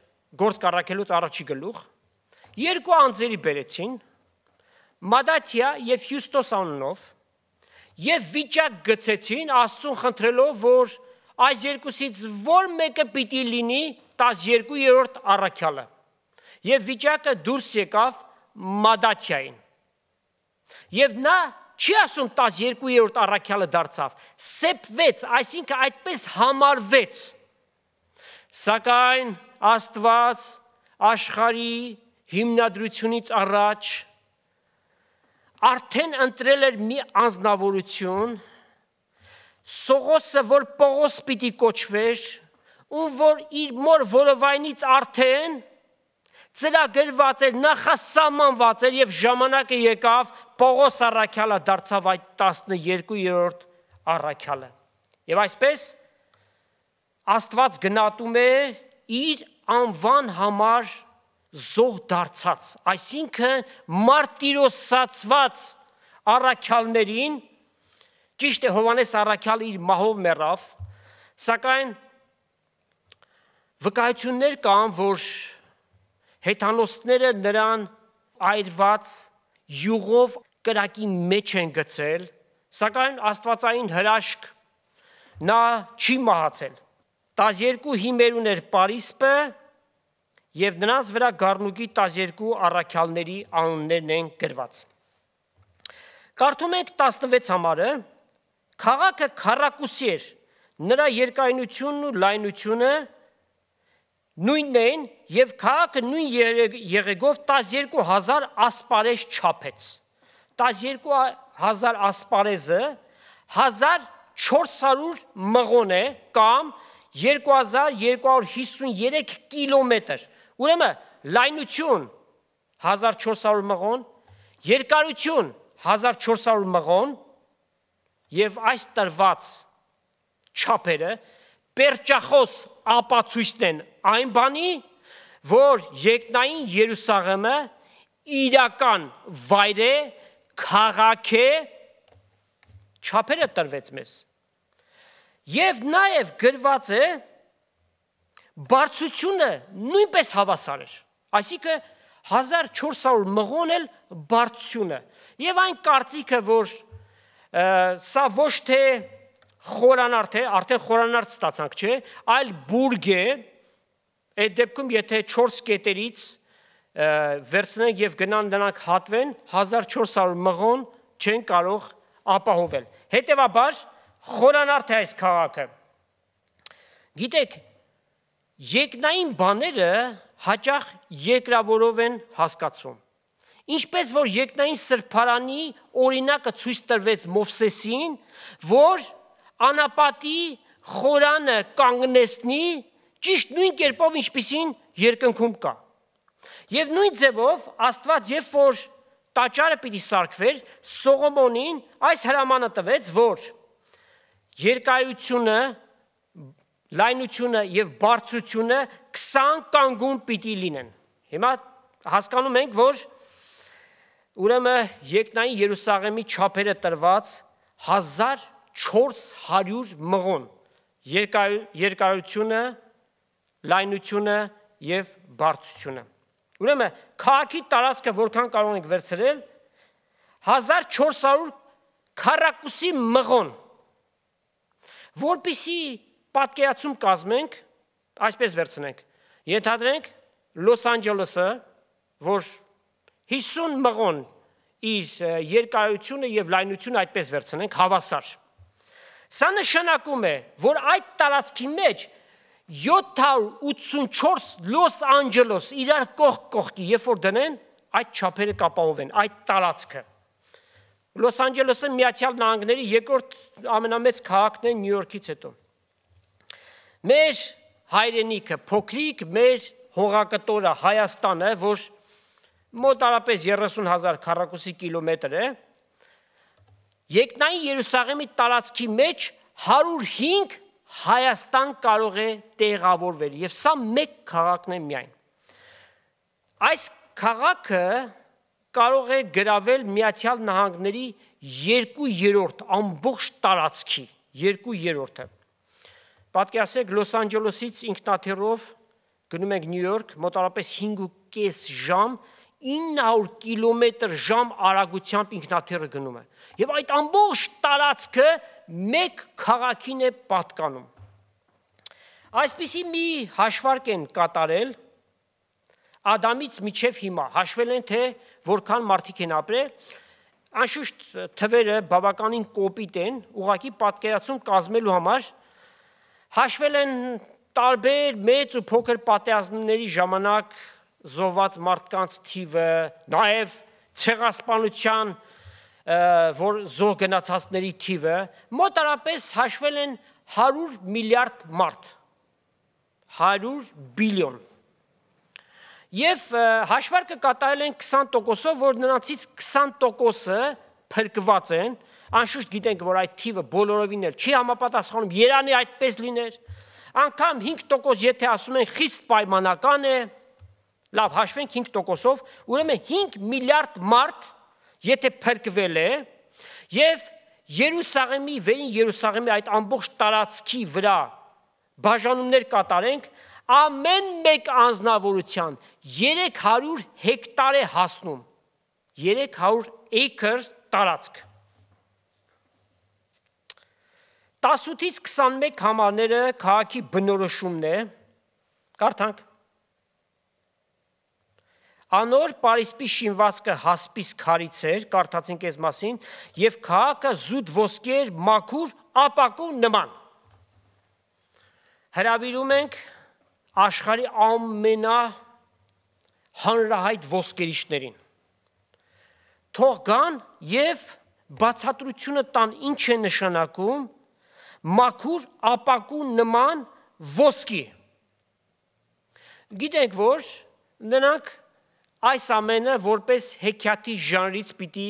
գործ կառակելուց առաջի գլուխ երկու անձերի բերեցին Մադաթիա եւ Հյուստոս անունով եւ վիճակ գցեցին Աստծուն խնդրելով, որ այս երկուսից որ մեկը պիտի լինի 12-րդ առաքյալը։ Եվ վիճակը դուրս եկավ Մադաթիային։ Եվ նա չի ասում 12-րդ առաքյալը դարձավ, սեփվեց, այսինքն այդպես համարվեց։ Սակայն Աստված աշխարի հիմնադրությունից առաջ արդեն ընտրել էր մի անznավորություն, Սողոսը, որ Պողոս պիտի կոչվեր, ում որ իր մոր որովայնից արդեն ծրագրված էր, նախասահմանված էր եւ ժամանակը եկավ Պողոս առաքյալը դարձավ այդ 12-րդ առաքյալը։ Եվ այսպես Աստված գնահատում է իր անվան համար զոհ դարձած, այսինքն մարտիրոսացված առաքյալներին ճիշտ է Հովանես առաքյալը իր մահով մեռավ, սակայն վկայություններ կան, որ հեթանոսները նրան այրված յուղով կրակի մեջ են գցել, սակայն Աստվածային հրաշք նա չի մահացել։ 12 հիմերուն էր Պարիսպը եւ նրանց վրա Գառնուկի 12 առաքյալների անուններն են գրված։ Կարդում ենք 16 համարը, քաղաքը քարակուսի էր, նրա երկայնությունն ու լայնությունը նույնն են եւ քաղաքը նույն եղեգով 12000 ասպարեզ չափեց 12000 ասպարեզը 1400 մղոն է կամ 2253 կիլոմետր ուրեմն լայնություն 1400 մղոն երկարություն 1400 մղոն եւ այս տրված չափերը պերճախոս ապացույցն են այն բանի, որ երկնային Երուսաղեմը իրական վայր է, քաղաք է, չափերը տրվեց մեզ։ Եվ նաև գրված է բարձությունը նույնպես հավասար էր։ Այսինքն 1400 մղոն էլ բարձությունը։ Եվ այն կարծիքը, որ սա ոչ թե խորանարդ է, արդեն խորանարդ ստացանք, չէ, այլ բուրգ է, այդ դեպքում եթե 4 կետերից վերցնենք եւ գնան նրանք հատվեն 1400 մղոն չեն կարող ապահովել։ Հետևաբար խորանարդ է այս քաղաքը։ Գիտեք, երկնային բաները հաճախ երկրավորով են հասկացվում։ Ինչպես որ երկնային սրբարանի օրինակը ցույց տրվեց Մովսեսին, որ անապատի խորանը կանգնեցնի ճիշտ նույն կերպով ինչպիսին երկնքում կա։ Եվ նույն ձևով Աստված երբ որ տաճարը պիտի սարքվեր, Սողոմոնին այս հրամանը տվեց, որ երկայությունը, լայնությունը եւ բարձրությունը 20 կանգուն պիտի լինեն։ Հիմա հասկանում ենք, որ ուրեմն երկնային Երուսաղեմի չափերը տրված 1000 400 մղոն. Երկար, երկարությունը, լայնությունը եւ բարձրությունը։ Ուրեմն քաղաքի տարածքը որքան կարող ենք վերցրել 1400 քառակուսի մղոն որբիսի պատկերացում կազմենք այսպես վերցնենք. Ենթադրենք Լոս Անջելեսը որ 50 մղոն իր երկարությունը եւ լայնությունը այդպես վերցնենք հավասար. Սա նշանակում է, որ այդ տարածքի մեջ 784 Լոս Անջելոս իրար կողք կողքի, երբ որ դնեն, այդ չափերը կապահովեն, այդ տարածքը։ Լոս Անջելեսը Միացյալ Նահանգների երկրորդ ամենամեծ քաղաքն է Նյու Յորքից հետո։ Մեր հայրենիքը, փոքրիկ մեր հողակտորը Հայաստանը, որ մոտարապես 30000 քառակուսի կիլոմետր է, Երկնային Երուսաղեմի տարածքի մեջ 105 Հայաստան կարող է տեղավորվել եւ սա մեկ քաղաքն է միայն։ Այս քաղաքը կարող է գրավել Միացյալ Նահանգների 2/3 ամբողջ տարածքի 2/3-ը։ Պատկերացրեք Լոս Անջելեսից ինքնաթիռով գնում ենք Նյու Յորք մոտավորապես 5.5 ժամ 900 կիլոմետր ժամ արագությամբ ինքնաթիռը գնում է եւ այդ ամբողջ տարածքը մեկ քաղաքին է պատկանում։ Այսպիսի մի հաշվարկ են կատարել Ադամից միջև հիմա հաշվել են թե որքան մարդիկ են ապրել անշուշտ թվերը բավականին կոպիտ են ուղակի պատկերացում կազմելու համար հաշվել են տարբեր մեծ ու փոքր պատերազմների ժամանակ զոհված մարդկանց թիվը, նաև ցեղասպանության որ զոհ գնացածների թիվը մոտարապես հաշվել են 100 միլիարդ մարդ 100 բիլիոն Եվ հաշվարկը կատարել են 20%-ով, որ նրանցից 20%-ը փրկված են, անշուշտ գիտենք, որ այդ թիվը բոլորովին էլ չի համապատասխանում, Երանի այդպես լիներ։ Անկամ 5% եթե ասում են խիստ պայմանական է, լավ, հաշվենք 5%-ով, ուրեմն 5 միլիարդ մարդ եթե փրկվել է, եւ Երուսաղեմի, վերին Երուսաղեմի այդ ամբողջ տարածքի վրա բաժանումներ կատարենք, ամեն մեկ անznավորության 300 հեկտար է հասնում 300 acre տարածք 18-ից 21 համարները քաղաքի բնորոշումն է կարդանք. Անոր Պարիսպի շինվածքը հասպիս քարից էր, կարդացինք այս մասին, եւ քաղաքը զուտ ոսկեր, մաքուր, ապակու նման։ Հրավիրում ենք աշխարի ամենա հանրահայտ ոսկերիչներին։ Թող գան եւ բացատրությունը տան ինչ է նշանակում մաքուր ապակու նման ոսկի։ Գիտենք, որ նրանք այս ամենը որպես հեքիաթի ժանրից պիտի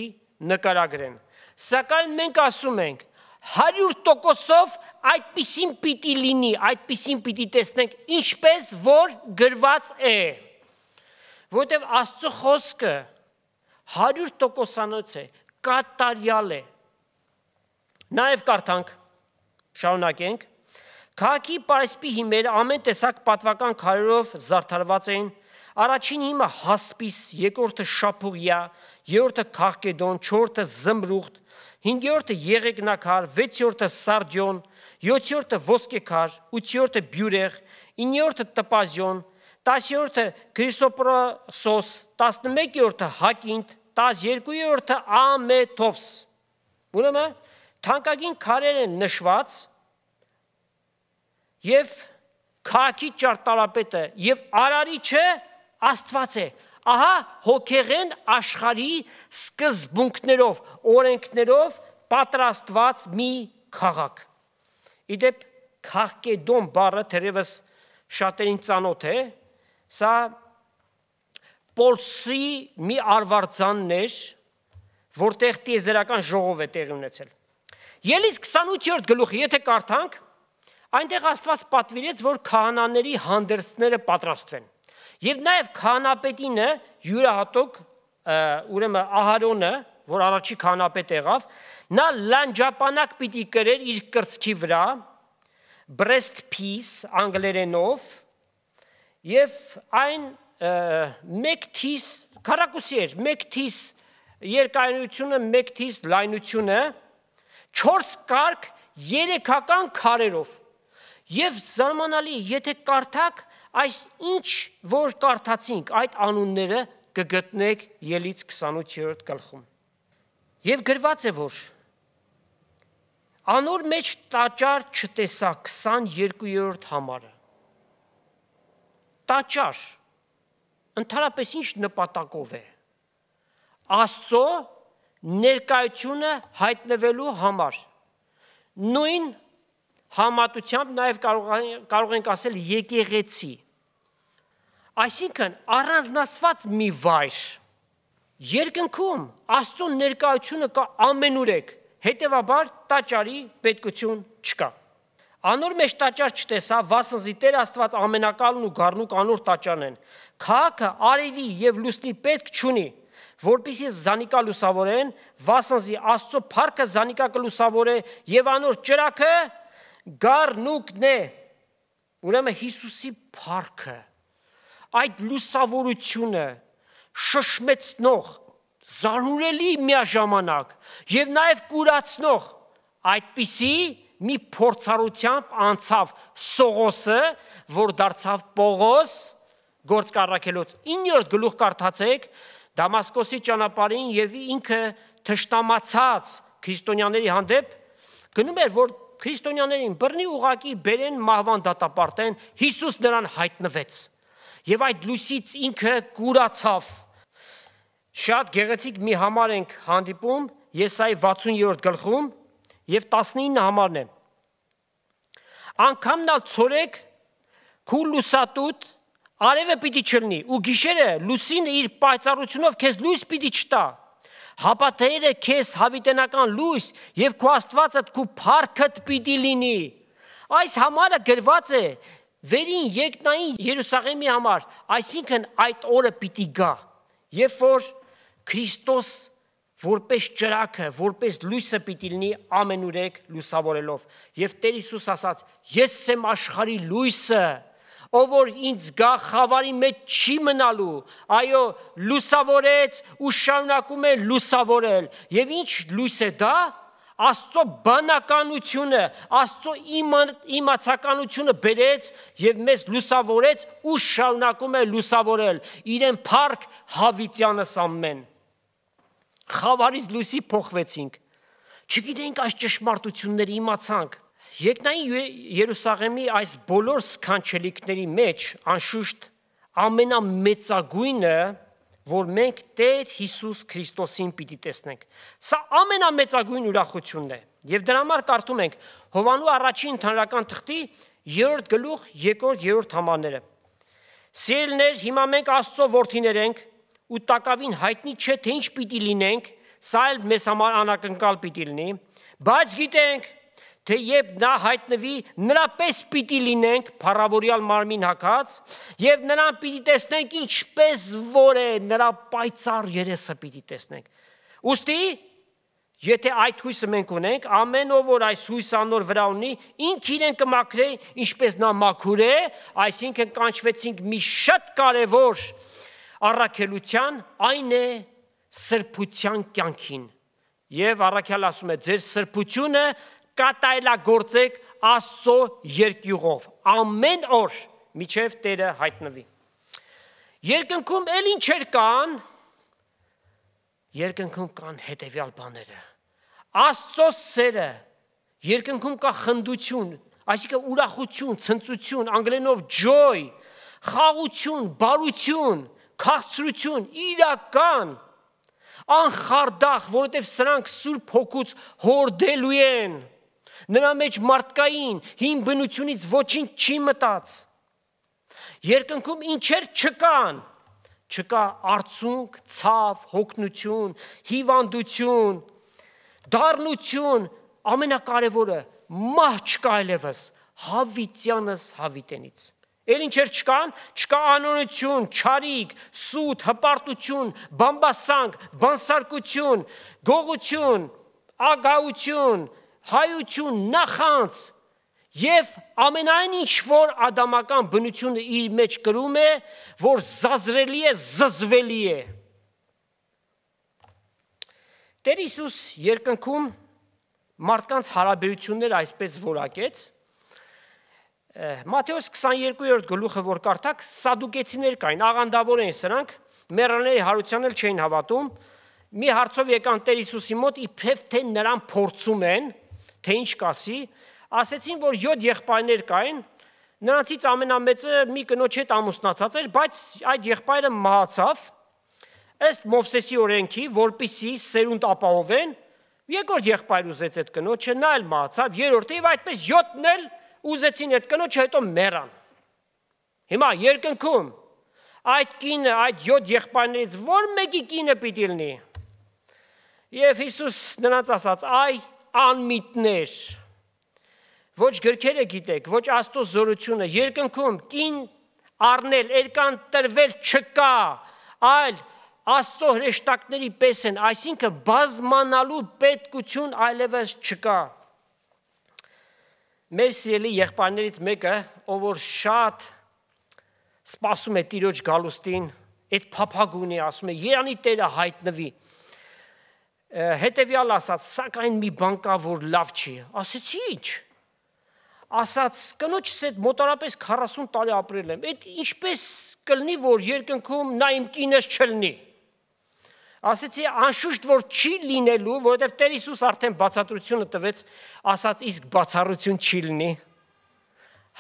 նկարագրեն։ Սակայն մենք ասում ենք 100%-ով այդպիսին պիտի լինի, այդպիսին պիտի տեսնենք, ինչպես որ գրված է։ Որտեվ Աստծո խոսքը 100%-անոց է, կատարյալ է։ Նաև կարդանք, շարունակենք։ Քաղաքի Պարսպի հիմերը ամեն տեսակ պատվական քարերով զարդարված էին։ Առաջին հիմը հասպիս, երկրորդը շապուղիա, երրորդը քաղկեդոն, չորրորդը զմրուխտ, 5-րդը եղեգնակար, 6-րդը սարդիոն, 7-րդը ոսկեքար, 8-րդը բյուրեղ, 9-րդը տպազիոն, 10-րդը քրիսոպրոսոս, 11-րդը հակինտ, 12-րդը ամեթոփս։ Ուրեմն թանկագին քարեր են նշված եւ քաղաքի ճարտարապետը եւ արարիչը Աստված է ահա հոգեղեն աշխարհի սկզբունքներով, օրենքներով պատրաստված մի քաղաք։ Իդեպ Խաղկեդոն բառը թերևս շատերին ծանոթ է, սա Պոլսի մի արվարձանն էր, որտեղ տիեզերական ժողով է տեղի ունեցել։ Ելից 28-րդ գլուխը, եթե կարդանք, այնտեղ Աստված պատվիրեց, որ քահանաների հանդերձները պատրաստվեն։ Եվ նաև քահանապետինը յուրահատուկ ուրեմն Ահարոնը, որ առաջի քահանապետ եղավ, նա լանջապանակ պիտի կրեր իր կրծքի վրա breast piece անգլերենով եւ այն մեկ թիս քարակուսի էր, մեկ թիս երկայնությունը, մեկ թիս լայնությունը 4 կարգ երեքական քարերով եւ զարմանալի, եթե կարդակ այս ինչ որ կարդացինք այդ անունները կգտնեք ելից 28-րդ գլխում։ Եվ գրված է որ անոր մեջ տաճար չտեսա 22-րդ համարը։ Տաճար ընդհանրապես ինչ նպատակով է։ Աստծո ներկայությունը հայտնվելու համար։ Նույն համատությամբ նաև կարող կարող ենք ասել եկեղեցի։ Այսինքն առանձնացված մի վայր երկնքում Աստծո ներկայությունը կա ամենուրեք, հետևաբար տաճարի պետքություն չկա։ Անոր մեջ տաճար չտեսա, վասնզի Տեր Աստված ամենակալն ու գառնուկ անոր տաճարն են։ Քաղաքը արևի եւ լուսնի պետք չունի, որpիսի զանիկա լուսավորեն, վասնզի Աստծո փառքը զանիկա կլուսավորե եւ անոր ճրակը գառնուկն է ուրեմն Հիսուսի փառքը այդ լուսավորությունը շշմեցնող զարուրելի միաժամանակ եւ նաեւ կուրացնող այդպիսի մի փորձառությամբ անցավ Սողոսը, որ դարձավ Պողոս, գործ կառակելոց 9-րդ գլուխ կարդացեք Դամասկոսի ճանապարհին եւ ինքը թշտամացած քրիստոնյաների հանդեպ գնում էր որ քրիստոնյաներին բռնի ուղակի բերեն մահվան դատապարտեն, Հիսուս նրան հայտնվեց։ Եւ այդ լույսից ինքը կուրացավ։ Շատ գեղեցիկ մի համար ենք հանդիպում Եսայի 60-րդ գլխում եւ 19 համարն է։ Անկամն ալ ծորեք քու լուսատուտ Արևը պիտի չլինի ու գիշերը լուսինը իր պայծառությունով քեզ լույս պիտի չտա։ Հապատերը քեզ հավիտենական լույս եւ քո Աստվածը քո փառքդ պիտի լինի։ Այս համարը գրված է վերին երկնային Երուսաղեմի համար, այսինքն այդ օրը պիտի գա, երբ որ Քրիստոս որպես ճրակը, որպես լույսը պիտի լինի ամենուրեք լուսավորելով։ Եվ Տեր Հիսուս ասաց. Ես եմ աշխարի լույսը, ով որ ինձ գա խավարի մեջ չի մնալու, այո, լուսավորեց ու շարունակում է լուսավորել։ Եվ ինչ լույս է դա։ Աստծո բանականությունը, Աստծո իմացականությունը բերեց եւ մեզ լուսավորեց ու շարունակում է լուսավորել։ Իրեն փառք հավիտյանս ամեն խավարից լույսի փոխվեցինք։ Չգիտենք այս ճշմարտությունները իմացանք։ Երկնային Երուսաղեմի այս բոլոր սքանչելիքների մեջ անշուշտ ամենամեծագույնը, որ մենք Տեր Հիսուս Քրիստոսին պիտի տեսնենք։ Սա ամենամեծագույն ուրախությունն է։ Եվ դրա համար կարդում ենք Հովանու առաջին ընդհանրական թղթի 3-րդ գլուխ 2-րդ 3-րդ համարները։ Սիրելներ, հիմա մենք Աստծո որդիներ ենք ու տակավին հայտնի չէ թե ինչ պիտի լինենք, սա էլ մեզ համար անակնկալ պիտի լինի, բայց գիտենք, թե երբ նա հայտնվի, նրա պես պիտի լինենք փառավորյալ մարմին հակած, եւ նրան պիտի տեսնենք ինչպես որ է, նրա պայծառ երեսը պիտի տեսնենք։ Ոստի Եթե այդ հույսը մենք ունենք, ամեն ով որ այս հույսը անոր վրա ունի, ինք իրեն կմաքրե, ինչպես նա մաքուր է, այսինքն կանչվեցինք մի շատ կարևոր առաքելության, այն է սրբության կյանքին։ Եվ առաքյալ ասում է, ձեր սրբությունը կատարելագործեք Աստծո երկյուղով, ամեն օր միջև Տերը հայտնվի։ Երկնքում էլ ինչեր կան, երկնքում կան հետևյալ բաները։ Աստծո սերը, երկնքում կա խնդություն, այսինքն ուրախություն, ցնծություն, անգլերենով joy, խաղություն, բարություն, քաղցրություն, իրական անխարդախ, որովհետև սրանք Սուրբ Հոգուց հորդելու են։ Նրա մեջ մարդկային հին բնությունից ոչինչ չի մտած։ Երկնքում ինչեր չկան։ Չկա արցունք, ցավ, հոգնություն, հիվանդություն, դառնություն, ամենակարևորը մահ չկա այլևս, հավիտյանս հավիտենից։ Էլ ինչեր չկան, չկա անոնություն, չարիք, սուտ, հպարտություն, բամբասանք, բանսարկություն, գողություն, ագահություն, հայություն, նախանց եւ ամենայն ինչ որ ադամական բնությունը իր մեջ կրում է, որ զազրելի է, զզվելի է։ Տեր Հիսուս երկնքում մարդկանց հարաբերությունները այսպես որակեց, Մատթեոս 22-րդ գլուխը որ կարդակ, սադուկեցիներ կային, աղանդավոր էին սրանք, մեռանների հարության էլ չէին հավատում։ Մի հարցով եկան Տեր Հիսուսի մոտ, իբրև թե նրան փորձում են, թե ինչ կասի, ասեցին, որ 7 եղբայրներ կային, նրանցից ամենամեծը մի կնոջ հետ ամուսնացած էր, բայց այդ եղբայրը մահացավ ըստ Մովսեսի օրենքի, որpիսի սերունդ ապահովեն, երկրորդ եղբայր ուզեց այդ կնոջը, նա էլ մահացավ, երրորդը եւ այդպես 7-ն էլ ուզեցին այդ կնոջը հետո մեռան։ Հիմա երկնքում այդ կինը, այդ 7 եղբայրներից որ մեկի կինը պիտի լինի։ Եվ Հիսուս նրանց ասաց. «Այ անմիտներ»։ Ոչ գրքերը գիտեք, ոչ Աստծո զորությունը երկնքում կին առնել, երկան տրվել չկա, այլ Աստծո հրեշտակների պես են, այսինքն բազմանալու պետքություն այլևս չկա մեր սիրելի եղբայրներից մեկը, ով որ շատ սպասում է Տիրոջ գալուստին, այդ փափագ ունի, ասում է Երանի Տերը հայտնվի։ Հետևյալ ասած, սակայն մի բան կա, որ լավ չի։ Ասեցի ի՞նչ։ Ասած կնոջս հետ մոտարապես 40 տարի ապրել եմ։ Այդ ինչպես կլինի, որ երկնքում նա իմ կինս չլինի ասեցի անշուշտ որ չի լինելու, որովհետև Տեր Հիսուս արդեն բացատրությունը տվեց, ասաց իսկ բացառություն չի լինի։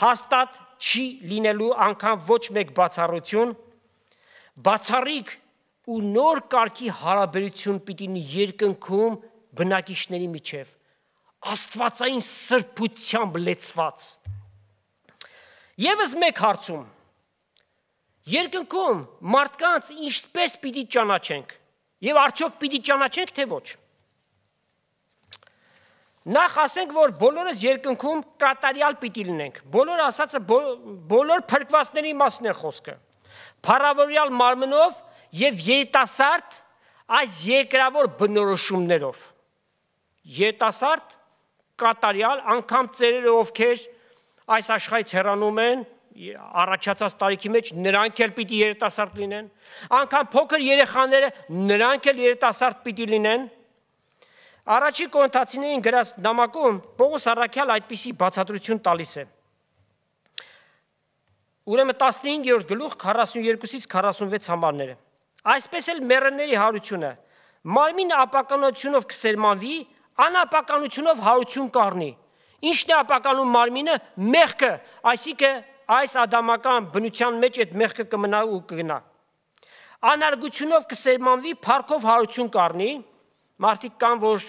Հաստատ չի լինելու անգամ ոչ մեկ բացառություն, բացառիկ ու նոր կարգի հարաբերություն պիտի լինի երկնքում բնակիչների միջև աստվածային սրբությամբ լեցված։ Եվս մեկ հարցում. Երկնքում մարդկանց ինչպես պիտի ճանաչենք եւ արդյոք պիտի ճանաչենք թե ոչ։ Նախ ասենք, որ բոլորս երկնքում կատարյալ պիտի լինենք։ Բոլոր ասածը բոլոր փրկվածների մասն է խոսքը։ Փառավորյալ մարմնով եւ երիտասարդ այս երկրավոր բնորոշումներով։ Երիտասարդ կատարյալ անգամ ծերերը ովքեր այս աշխարհից հեռանում են, առաջացած տարիքի մեջ նրանք էլ պիտի երիտասարդ լինեն, անկամ փոքր երեխաները նրանք էլ երիտասարդ պիտի լինեն։ Առաջի կոնտացիներին գրած նամակում Պողոս Արաքյալ այդպիսի բացատրություն տալիս է։ Ուրեմն 15-րդ գլուխ 42-ից 46 համարները։ Այսպես էլ մեռների հարությունը. Մարմին ապականությունով կսերմանվի, անապականությունով հարություն կառնի։ Ինչն է ապականում մարմինը՝ մեղքը, այսինքն այս ադամական բնության մեջ այդ մեղքը կմնա ու կգնա։ Անարգությունով կսերմանվի, փառքով հարություն կառնի, մարդիկ կան, որ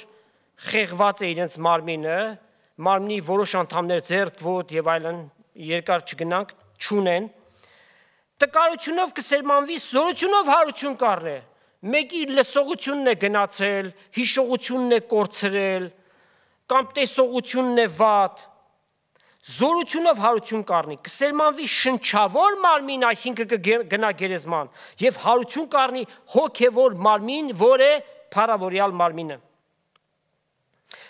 խեղված է իրենց մարմինը, մարմնի որոշ անդամներ ձեռք, ոտք եւ այլն երկար չգնանք, չունեն։ Տկարությունով կսերմանվի, զորությունով հարություն կառնի։ Մեկի լսողությունն է գնացել, հիշողությունն է կորցրել, կամ տեսողությունն է վատ, զորությունով հարություն կառնի, կսերմանվի շնչավոր մարմին, այսինքն կգնա գերեզման, եւ հարություն կառնի հոգեվոր մարմին, որ է փարավորյալ մարմինը։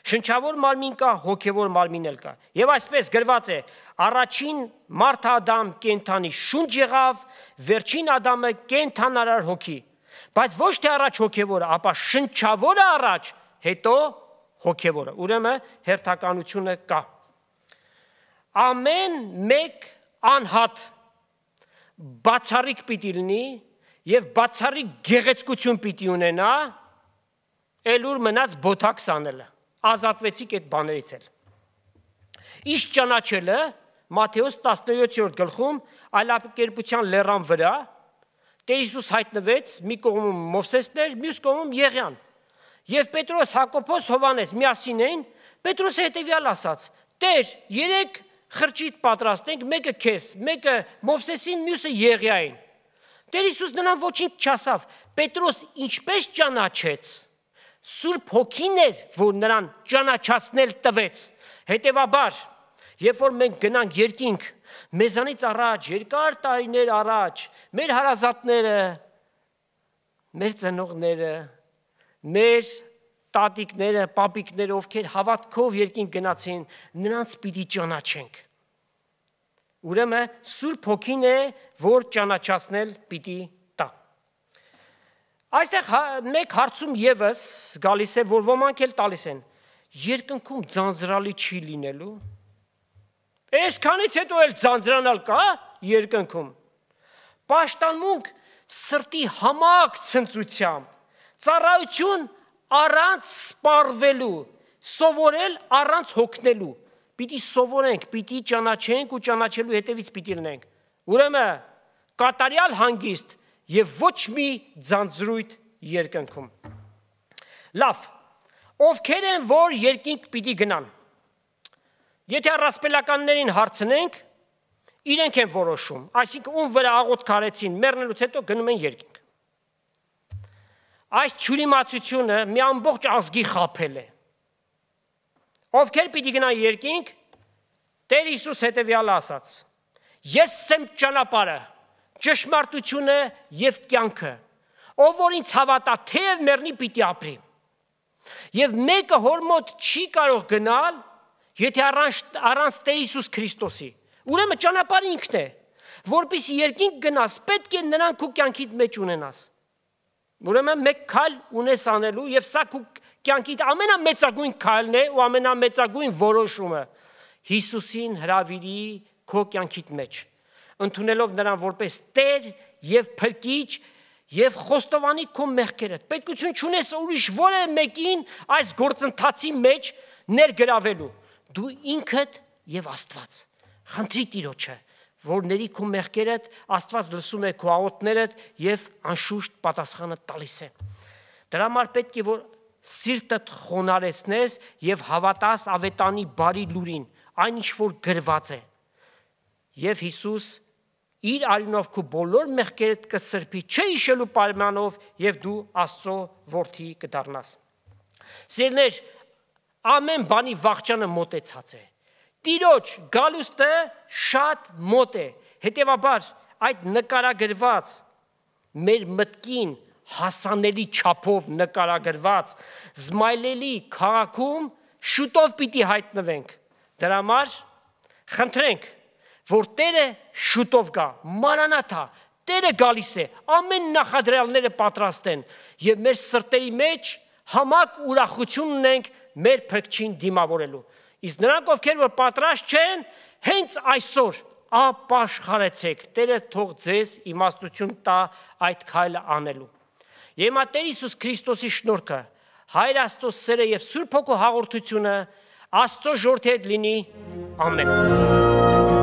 Շնչավոր մարմին կա, հոգեվոր մարմին էլ կա։ Եվ այսպես գրված է. Առաջին մարդ Ադամ կենթանի շունչ եղավ, վերջին Ադամը կենթանարար հոգի։ Բայց ոչ թե առաջ հոգեվորը, ապա շնչավորը առաջ, հետո հոգեվորը։ Ուրեմն հերթականությունը կա ամեն մեկ անհատ բացառիկ պիտի լինի եւ բացառիկ գեղեցկություն պիտի ունենա ելուր մնաց բոթաքս անելը ազատվեցիք այդ բաներից էլ իշ ճանաչելը Մատթեոս 17-րդ գլխում այլապկերպության լեռան վրա Տեր Հիսուս հայտնվեց մի կողմում Մովսեսներ, մյուս կողմում Եղիան։ Եվ Պետրոս, Հակոբոս, Հովանես միասին էին, Պետրոսը հետևյալ ասաց. Տեր, երեք խրճիտ պատրաստենք, մեկը քեզ, մեկը Մովսեսին, մյուսը Եղիային։ Տեր Հիսուս նրան ոչինչ չասավ։ Պետրոս ինչպես ճանաչեց։ Սուրբ հոգին էր, որ նրան ճանաչացնել տվեց։ Հետևաբար, երբ որ մենք գնանք երկինք, մեզանից առաջ, երկար տարիներ առաջ, մեր հարազատները, մեր ծնողները, մեր տատիկները, պապիկները, ովքեր հավատքով երկին գնացին, նրանց պիտի ճանաչենք։ Ուրեմն Սուրբ Հոգին է, որ ճանաչացնել պիտի Այստեղ հա, մեկ հարցում եւս գալիս է, որ ոմանք էլ տալիս են։ Երկնքում ձանձրալի չի լինելու։ Այսքանից հետո էլ ձանձրանալ կա երկնքում։ Պաշտանմունք սրտի համակ ցնծությամբ, ծառայություն առանց սպառվելու, սովորել առանց հոգնելու։ Պիտի սովորենք, պիտի ճանաչենք ու ճանաչելու հետևից պիտի լինենք։ Ուրեմն կատարյալ հանգիստ եւ ոչ մի ձանձրույթ երկնքում։ Լավ։ Ովքեր են որ երկինք պիտի գնան։ Եթե առասպելականներին հարցնենք, իրենք են որոշում, այսինքն ում վրա աղոտ կարեցին, մեռնելուց հետո գնում են երկինք այս ճյուրիմացությունը մի ամբողջ ազգի խափել է։ Ովքեր պիտի գնան երկինք, Տեր Հիսուս հետևյալ ասաց. Ես եմ ճանապարհը, ճշմարտությունը եւ կյանքը։ Ով որ ինձ հավատա, թեև մեռնի պիտի ապրի։ Եվ մեկը հոր մոտ չի կարող գնալ, եթե առանց առանց Տեր Հիսուս Քրիստոսի։ Ուրեմն ճանապարհը ինքն է, որpիսի երկինք գնաս, պետք է նրան քո կյանքիդ մեջ ունենաս։ Ուրեմն մեկ քայլ ունես անելու եւ սա քո կյանքի ամենամեծագույն քայլն է ու ամենամեծագույն որոշումը Հիսուսին հravirի քո կյանքիդ մեջ ընդունելով նրան որպես Տեր եւ Փրկիչ եւ խոստովանի քո մեղքերը պետքություն չունես ուրիշ որը մեկին այս գործընթացի մեջ ներգրավելու դու ինքդ եւ Աստված խնդրի Տիրոջը որ ների քո մեղքերդ Աստված լսում է քո աղոթներդ եւ անշուշտ պատասխանը տալիս է։ Դրա համար պետք է որ սիրտդ խոնարեցնես եւ հավատաս ավետանի բարի լուրին, այն ինչ որ գրված է։ Եվ Հիսուս իր արյունով քու բոլոր մեղքերդ կսրբի, չէ իշելու պայմանով եւ դու Աստծո որդի կդառնաս։ Սիրներ, ամեն բանի վաղճանը մոտեցած է։ Տիրոջ գալուստը շատ մոտ է։ Հետևաբար այդ նկարագրված մեր մտքին հասանելի չափով նկարագրված զմայլելի քաղաքում շուտով պիտի հայտնվենք։ Դրա համար խնդրենք, որ Տերը շուտով գա, մանանաթա, Տերը գալիս է, ամեն նախադրյալները պատրաստ են եւ մեր սրտերի մեջ համակ ուրախություն ունենք մեր փրկչին դիմավորելու։ Իսկ նրանք ովքեր որ պատրաստ չեն, հենց այսօր ապաշխարեցեք։ Տերը թող ձեզ իմաստություն տա այդ քայլը անելու։ Եվ Տեր Հիսուս Քրիստոսի շնորհքը, Հայր Աստծո սերը եւ Սուրբ Հոգու հաղորդությունը Աստծո ժողովրդի հետ լինի։ Ամեն։